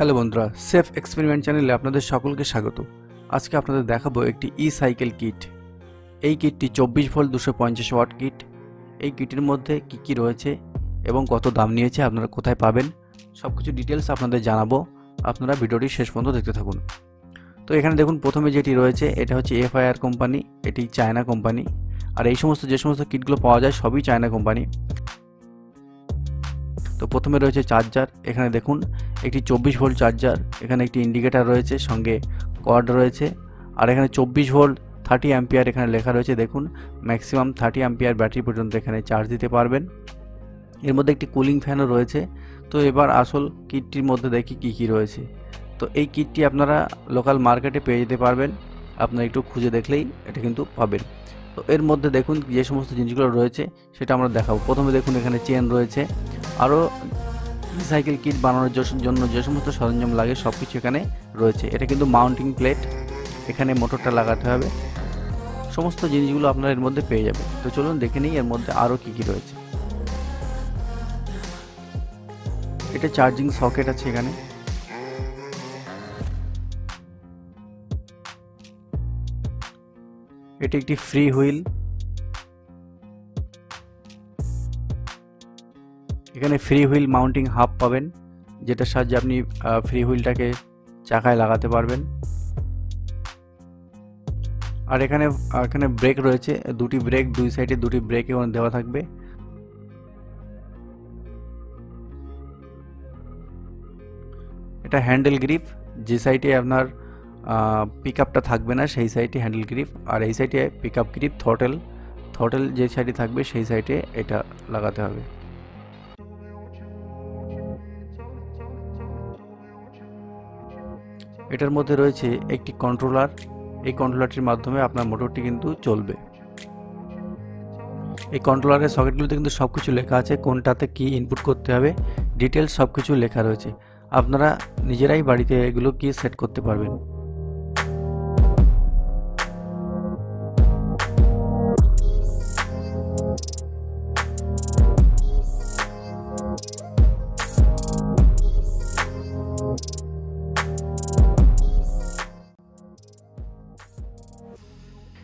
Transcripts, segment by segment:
Hello বন্ধুরা, safe experiment চ্যানেলে আপনাদের সকলকে স্বাগত। আজকে আপনাদের দেখাবো একটি ই সাইকেল কিট এই কিটটি চব্বিশ ভোল্ট দুশো পঞ্চাশ ওয়াট কিট এই কিটের মধ্যে কি কি রয়েছে এবং কত দাম নিয়েছে আপনারা কোথায় পাবেন সব কিছু ডিটেলস আপনাদের জানাব। আপনারা ভিডিওটি শেষ পর্যন্ত দেখতে থাকুন। তো এখানে দেখুন, প্রথমে যেটি রয়েছে, এটা হচ্ছে এফআইআর কোম্পানি, এটি চায়না কোম্পানি। আর এই সমস্ত যে সমস্ত কিটগুলো পাওয়া যায়, সবই চায়না কোম্পানি। তো প্রথমে রয়েছে চার্জার, এখানে দেখুন, একটি চব্বিশ ভোল্ট চার্জার, এখানে একটি ইন্ডিকেটার রয়েছে, সঙ্গে কর্ড রয়েছে, আর এখানে চব্বিশ ভোল্ট থার্টি অ্যাম্পিয়ার এখানে লেখা রয়েছে, দেখুন ম্যাক্সিমাম থার্টি অ্যাম্পিয়ার ব্যাটারি পর্যন্ত এখানে চার্জ দিতে পারবেন। এর মধ্যে একটি কুলিং ফ্যানও রয়েছে, তো এবার আসল কিটটির মধ্যে দেখি কি কি রয়েছে। তো এই কিটটি আপনারা লোকাল মার্কেটে পেয়ে যেতে পারবেন, আপনারা একটু খুঁজে দেখলেই এটা কিন্তু পাবেন। তো এর মধ্যে দেখুন, যে সমস্ত জিনিসগুলো রয়েছে, সেটা আমরা দেখাবো। প্রথমে দেখুন, এখানে চেন রয়েছে আরও সাইকেল কিট বানানোর জন্য যে সমস্ত সরঞ্জাম লাগে সব কিছু এখানে রয়েছে। এটা কিন্তু মাউন্টিং প্লেট এখানে মোটরটা লাগাতে হবে। সমস্ত জিনিসগুলো আপনারা এর মধ্যে পেয়ে যাবেন। তো চলুন দেখে নিই এর মধ্যে আরও কী কী রয়েছে। এটা চার্জিং সকেট আছে এখানে। এটি একটি ফ্রি হুইল এখানে ফ্রি হুইল মাউন্টিং হাব পাবেন, যেটার সাহায্যে আপনি ফ্রি হুইলটাকে চাকায় লাগাতে পারবেন। আর এখানে এখানে ব্রেক রয়েছে, দুটি ব্রেক দুই সাইডে দুটি ব্রেক এখানে দেওয়া থাকবে। এটা হ্যান্ডেল গ্রিপ যে সাইডে আপনার পিক আপটা থাকবে না, সেই সাইডে হ্যান্ডেল গ্রিপ আর এই সাইডে pick up grip throttle throttle যে সাইডে থাকবে, সেই সাইডে এটা লাগাতে হবে। এটার মধ্যে রয়েছে একটি কন্ট্রোলার এই কন্ট্রোলারটির মাধ্যমে আপনার মোটরটি কিন্তু চলবে। এই কন্ট্রোলারের সকেটগুলোতে কিন্তু সব কিছু লেখা আছে, কোনটাতে কি ইনপুট করতে হবে ডিটেলস সব কিছু লেখা রয়েছে। আপনারা নিজেরাই বাড়িতে এগুলো কি সেট করতে পারবেন।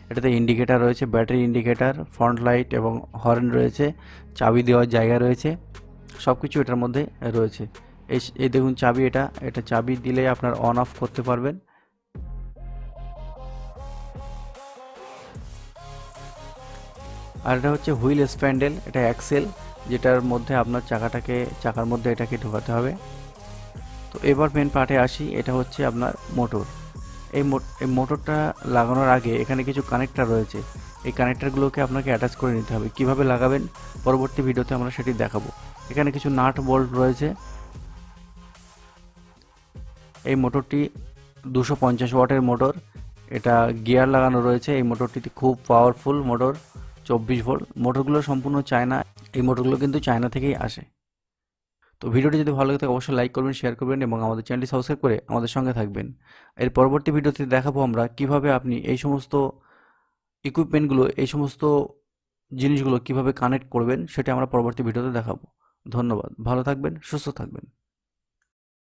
এটাতে ইন্ডিকেটার রয়েছে ব্যাটারি ইন্ডিকেটার ফ্রন্ট লাইট এবং হর্ন রয়েছে, চাবি দেওয়ার জায়গা রয়েছে সব কিছু এটার মধ্যে রয়েছে। এই দেখুন চাবি এটা এটা চাবি দিলে আপনার অন অফ করতে পারবেন। আর এটা হচ্ছে হুইল স্প্যান্ডেল এটা অ্যাক্সেল যেটার মধ্যে আপনার চাকাটাকে, চাকার মধ্যে এটাকে ঢোকাতে হবে। তো এবার মেন পার্টে আসি, এটা হচ্ছে আপনার মোটর এই মোটরটা লাগানোর আগে এখানে কিছু কানেক্টার রয়েছে। এই কানেক্টারগুলোকে আপনাকে অ্যাটাচ করে নিতে হবে। কীভাবে লাগাবেন? পরবর্তী ভিডিওতে আমরা সেটি দেখাবো। এখানে কিছু নাট বোল্ট রয়েছে। এই মোটরটি দুশো পঞ্চাশ ওয়াটের মোটর। এটা গিয়ার লাগানো রয়েছে। এই মোটরটিতে খুব পাওয়ারফুল মোটর, চব্বিশ ভোল্ট মোটরগুলো সম্পূর্ণ চায়না। এই মোটরগুলো কিন্তু চায়না থেকেই আসে। তো ভিডিওটি যদি ভালো লাগে অবশ্যই লাইক করবেন শেয়ার করবেন এবং আমাদের চ্যানেলটি সাবস্ক্রাইব করে আমাদের সঙ্গে থাকবেন। এর পরবর্তী ভিডিওতে দেখাবো আমরা কীভাবে আপনি এই সমস্ত ইকুইপমেন্টগুলো এই সমস্ত জিনিসগুলো কীভাবে কানেক্ট করবেন সেটা আমরা পরবর্তী ভিডিওতে দেখাবো। ধন্যবাদ। ভালো থাকবেন, সুস্থ থাকবেন।